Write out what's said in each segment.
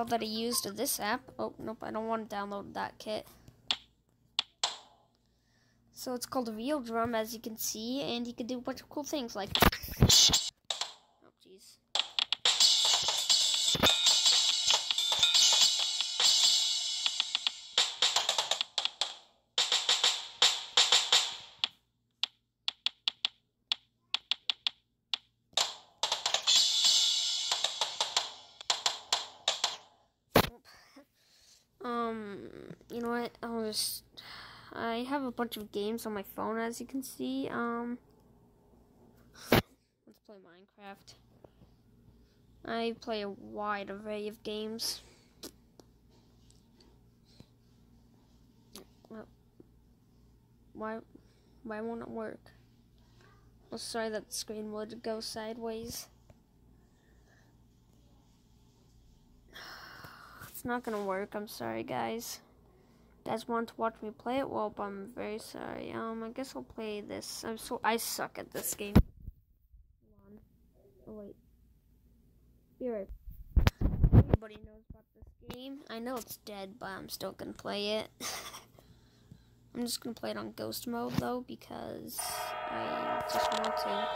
saw that he used this app. Oh, nope, I don't want to download that kit. So it's called real drum, as you can see, and you can do a bunch of cool things like. A bunch of games on my phone, as you can see. Um, let's play Minecraft. I play a wide array of games. Why, why won't it work? Well, sorry that the screen would go sideways. It's not gonna work. I'm sorry, guys guys want to watch me play it, well, I'm very sorry. Um, I guess I'll play this. I'm so I suck at this game. Oh wait. Be right. Everybody knows about this game. I know it's dead, but I'm still gonna play it. I'm just gonna play it on ghost mode though because I just want to.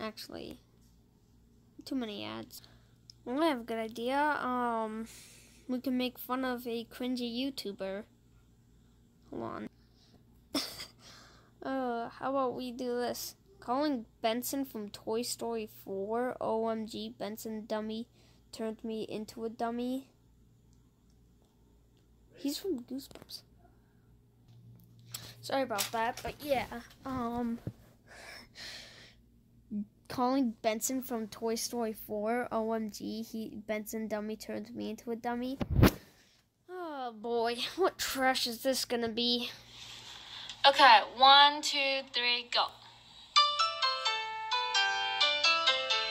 Actually, too many ads. Well, I have a good idea. Um we can make fun of a cringy YouTuber. Hold on. uh, how about we do this? Calling Benson from Toy Story 4. OMG, Benson dummy turned me into a dummy. He's from Goosebumps. Sorry about that, but yeah. Um calling Benson from Toy Story 4. OMG, he Benson dummy turned me into a dummy. Oh boy, what trash is this gonna be? Okay, one, two, three, go.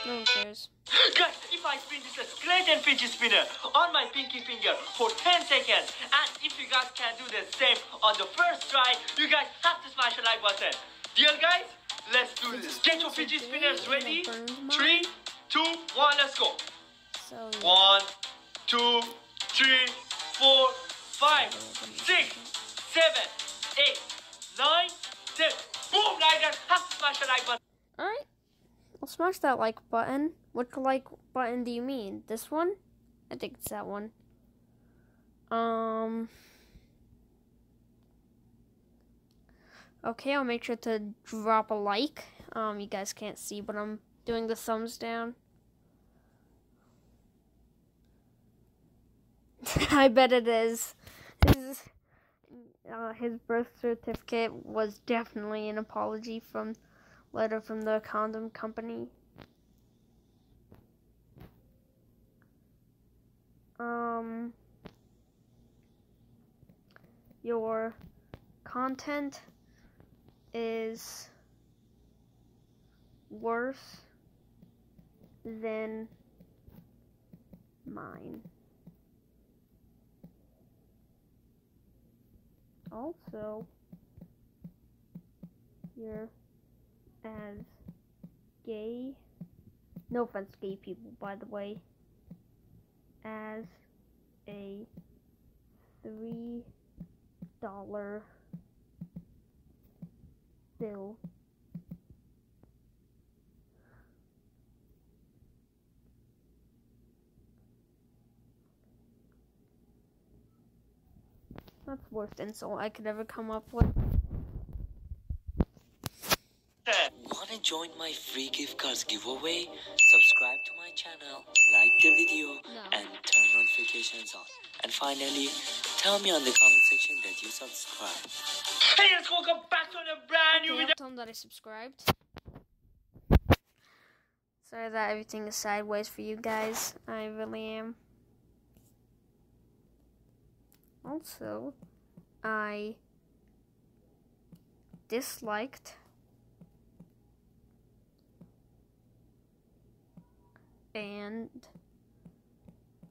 No one cares. Guys, if I spin this great and fidget spinner on my pinky finger for 10 seconds, and if you guys can do the same on the first try, you guys have to smash the like button. Deal, guys? Let's do this. Get your fidget spinners ready. Three, two, one, let's go. So One, two, three, four, five, six, seven, eight, nine, ten. Boom! Like that. Have to smash the like button. Alright. I'll smash that like button. Which like button do you mean? This one? I think it's that one. Um Okay, I'll make sure to drop a like. Um, you guys can't see, but I'm doing the thumbs down. I bet it is. His, uh, his birth certificate was definitely an apology from letter from the condom company. Um, your content is worse than mine. Also, you're as gay, no offense gay people by the way, as a three dollar bill. That's the worst insult I could ever come up with. Wanna join my free gift cards giveaway? Subscribe to my channel, like the video, No. and turn notifications on. And finally, tell me on the comment section that you subscribe. Hey, let's welcome back to a brand new video. I'll tell them that I subscribed. Sorry that everything is sideways for you guys. I really am. Also, I disliked and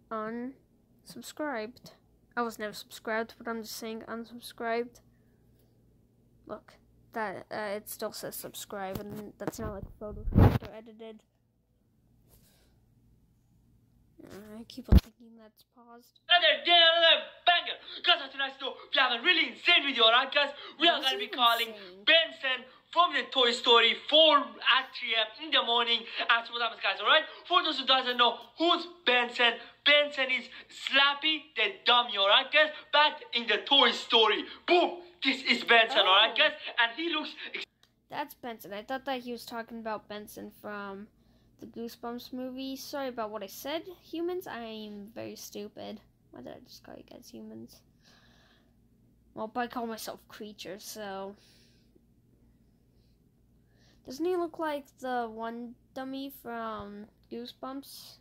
unsubscribed. I was never subscribed, but I'm just saying unsubscribed. Look, that uh, it still says subscribe, and that's not like photoshopped or edited. Uh, I keep on thinking that's paused. Another day, another banger. Guys, on tonight's show, we have a really insane video, alright, guys? We are gonna be calling insane? Benson from the Toy Story 4 at 3 a.m. in the morning. So, what happens, guys, alright? For those who doesn't know, who's Benson? Benson is Slappy the dummy, alright, guys? Back in the Toy Story. Boom! This is Benson, alright, Oh. guys? And he looks That's Benson. I thought that he was talking about Benson from the Goosebumps movie. Sorry about what I said, humans. I'm very stupid. Why did I just call you guys humans? Well, but I call myself creatures, so. Doesn't he look like the one dummy from Goosebumps?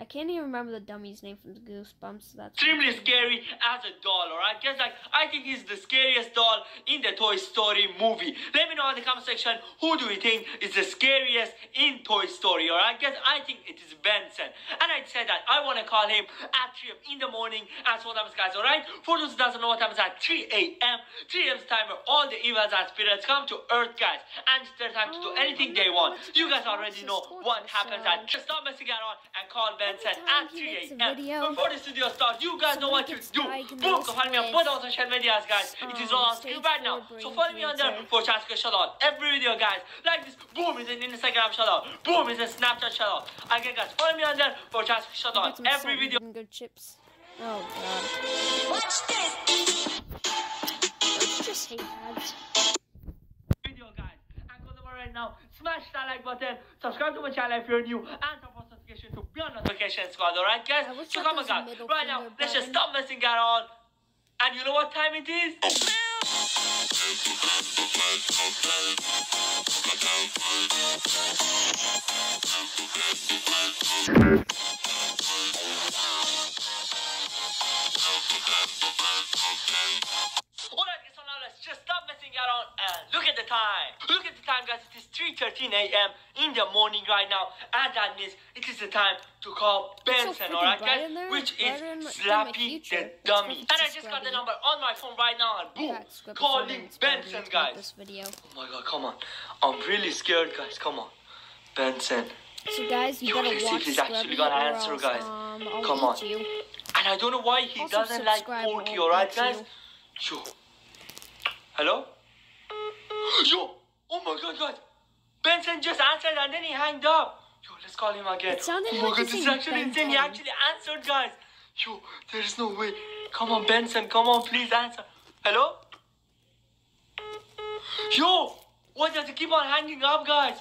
I can't even remember the dummy's name from the Goosebumps. So that's extremely scary as a doll, alright? Guys, like, I think he's the scariest doll in the Toy Story movie. Let me know in the comment section who do you think is the scariest in Toy Story, alright? Guys, I think it is Benson. And I said that I want to call him at 3 a.m. in the morning. So what happens, guys, alright? For those who doesn't know what happens at 3 a.m., 3 a.m. time where all the evils and spirits come to Earth, guys. And it's their time to do Oh, anything they want. You guys already know what happens at... Just stop messing around and call Benson time at he 3 a.m. Before the studio starts, you guys know what to do. diagnosed Boom, go follow me on with, both our social medias, guys. it is all on um, screen right now. So follow me on there for a chance to get shout out. Every video, guys. Like this, boom, is an Instagram shout out. Boom, is a Snapchat shout out. Again, guys, follow me on there for a chance to get shout out. Every salt video. and good chips. Oh god. Let's just hate ads. video, guys. And go over right now. Smash that like button. Subscribe to my channel if you're new. And turn post notification be on notification squad. Alright, guys? I wish So that come on, guys. Right now, finger let's just stop messing around. And you know what time it is? Alright, the time. Look at the time, guys. It is 3.13 a.m. in the morning right now. And that means it is the time to call Benson, freaking alright, guys? Which is than my- than my Slappy the Dummy. And I just got the number on my phone right now and boom, calling Silver inspired me Benson, guys. This video. Oh my god, come on. I'm really scared, guys. Come on. Benson. So guys, you Yo, better let's see if watch he's actually gonna answer, else, guys. Um, Come on. you. And I don't know why he Also doesn't like Porky, alright, guys? you. Yo. Hello? Yo! Oh my god, guys! Benson just answered and then he hanged up. Yo, let's call him again. It sounded oh my like god, this is actually insane. He actually answered, guys. Yo, there is no way. Come on, Benson. Come on, please answer. Hello? Yo! Why does he keep on hanging up, guys?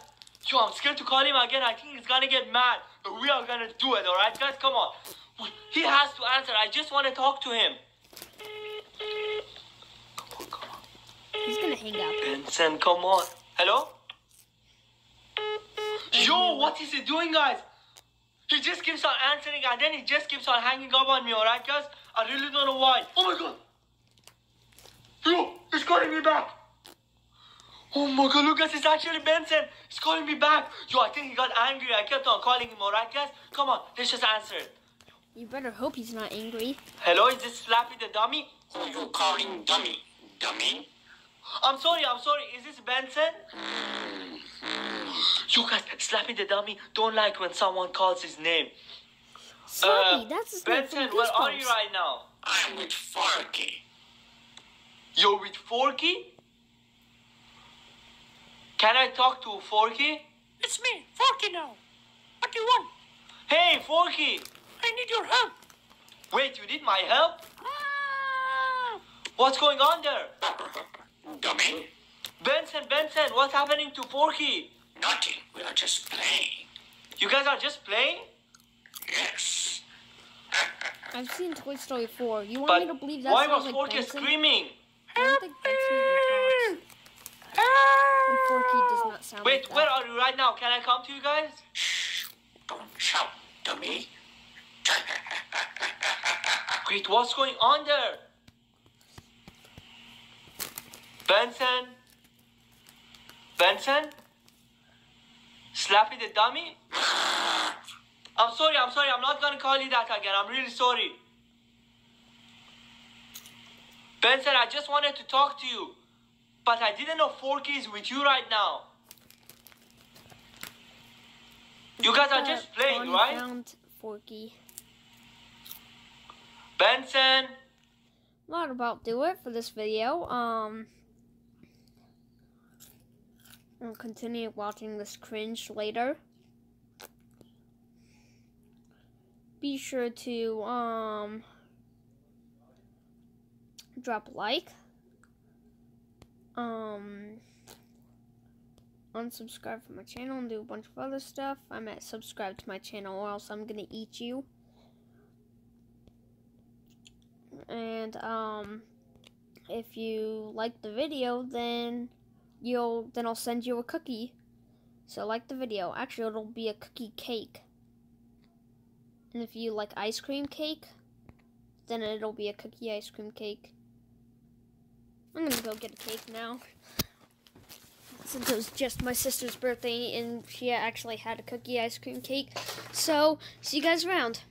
Yo, I'm scared to call him again. I think he's gonna get mad. But we are gonna do it, alright, guys? Come on. He has to answer. I just want to talk to him. Come on, come on. He's gonna hang up. Benson, come on. Hello? Yo, what is he doing, guys? He just keeps on answering and then he just keeps on hanging up on me, alright, guys? I really don't know why. Oh my god! Yo, he's calling me back! Oh my god, Lucas, it's actually Benson. He's calling me back. Yo, I think he got angry. I kept on calling him, alright, guys? Come on, let's just answer it. You better hope he's not angry. Hello, is this Slappy the dummy? Who are you calling dummy? Dummy? I'm sorry, I'm sorry. Is this Benson? You guys, Slappy the dummy don't like when someone calls his name. Slappy, that's his name Uh, Benson, from where are you right now? I'm with Forky. You're with Forky? Can I talk to Forky? It's me, Forky now. What do you want? Hey, Forky! I need your help. Wait, you need my help? Ah! What's going on there? Dummy? Benson, Benson, what's happening to Forky? Nothing. We are just playing. You guys are just playing? Yes. I've seen Toy Story 4. You want But me to believe that why was like Forky Benson? screaming? I don't think Benson. And Forky does not sound Wait, like where are you right now? Can I come to you guys? Shh. Don't shout, dummy. Wait, what's going on there? Benson? Benson? Slappy the dummy? I'm sorry, I'm sorry, I'm not gonna call you that again. I'm really sorry. Benson, I just wanted to talk to you. But I didn't know Forky is with you right now. You guys are just playing, right? found Forky. Benson. That about do it for this video. Um, I'll continue watching this cringe later. Be sure to um drop a like. Um unsubscribe from my channel and do a bunch of other stuff. I'm at subscribe to my channel or else I'm gonna eat you. And um if you like the video then you'll then I'll send you a cookie. So like the video. Actually it'll be a cookie cake. And if you like ice cream cake, then it'll be a cookie ice cream cake. I'm gonna go get a cake now. Since it was just my sister's birthday and she actually had a cookie ice cream cake. So, see you guys around.